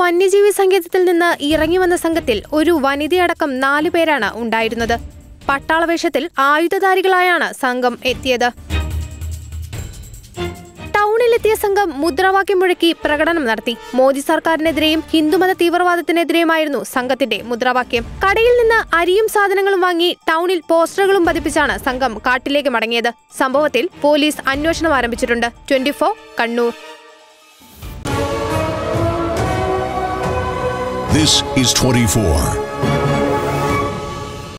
വന്യജീവി സങ്കേതത്തിൽ നിന്ന് ഇറങ്ങി വന്ന സംഘത്തിൽ ഒരു വനിതയടക്കം നാലു പേരാണ് ഉണ്ടായിരുന്നത്. പട്ടാളവേഷത്തിൽ ആയുധധാരികളായാണ് സംഘം എത്തിയത്. ടൗണിലെത്തിയ സംഘം മുദ്രാവാക്യം മുഴക്കി പ്രകടനം നടത്തി. മോദി സർക്കാരിനെതിരെയും ഹിന്ദുമത തീവ്രവാദത്തിനെതിരെയുമായിരുന്നു സംഘത്തിന്റെ മുദ്രാവാക്യം. കടയിൽ നിന്ന് അരിയും സാധനങ്ങളും വാങ്ങി ടൗണിൽ പോസ്റ്ററുകളും പതിപ്പിച്ചാണ് സംഘം കാട്ടിലേക്ക് മടങ്ങിയത്. സംഭവത്തിൽ പോലീസ് അന്വേഷണം ആരംഭിച്ചിട്ടുണ്ട്. ട്വന്റി കണ്ണൂർ. This is 24.